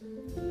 Mm-hmm.